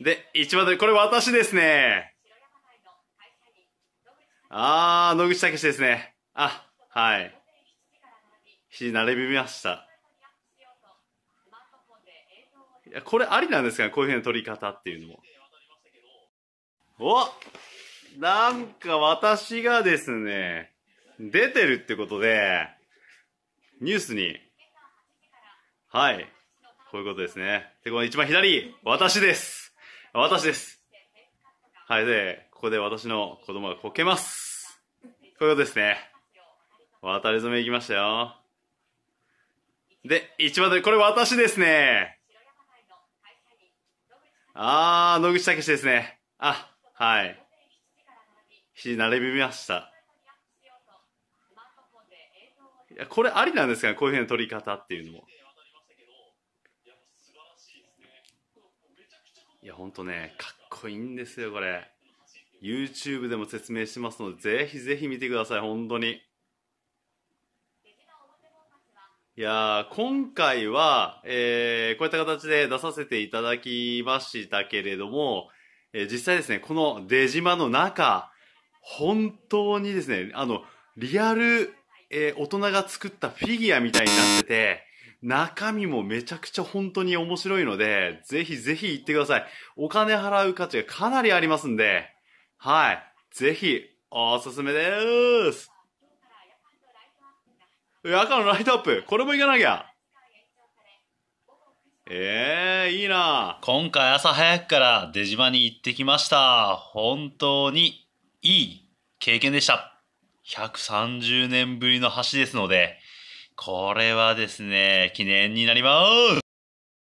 で、一番で、これ私ですね。あー、野口武ですね。あ、はい。7時並びました。いや、これありなんですかねこういうふうな撮り方っていうのも。おなんか私がですね、出てるってことで、ニュースに、はい。こういうことですね。で、この一番左、私です。私です。はい。で、ここで私の子供がこけます。こういうことですね。渡り初め行きましたよ。で、一番で、これ私ですね。あー、野口武史ですね。あ、はい。7時並びました。いや、これありなんですかねこういうふうな撮り方っていうのも。いや、ほんとね、かっこいいんですよ、これ。YouTube でも説明してますので、ぜひぜひ見てください、本当に。いや、今回は、えー、こういった形で出させていただきましたけれども、えー実際ですね、この出島の中、本当にですね、あの、リアル、えー大人が作ったフィギュアみたいになってて、中身もめちゃくちゃ本当に面白いので、ぜひぜひ行ってください。お金払う価値がかなりありますんで、はい。ぜひ、おすすめでーす。夜間のライトアップ、これも行かなきゃ。ええー、いいな今回朝早くから出島に行ってきました。本当にいい経験でした。130年ぶりの橋ですので、これはですね、記念になります。